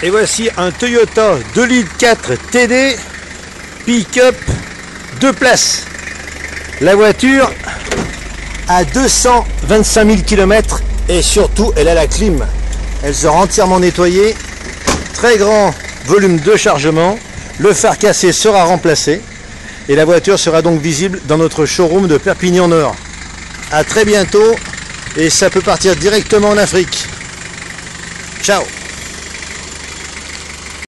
Et voici un Toyota 2 litres 4 TD pick-up 2 places. La voiture a 225 000 km et surtout elle a la clim. Elle sera entièrement nettoyée. Très grand volume de chargement. Le phare cassé sera remplacé et la voiture sera donc visible dans notre showroom de Perpignan Nord. A très bientôt et ça peut partir directement en Afrique. Ciao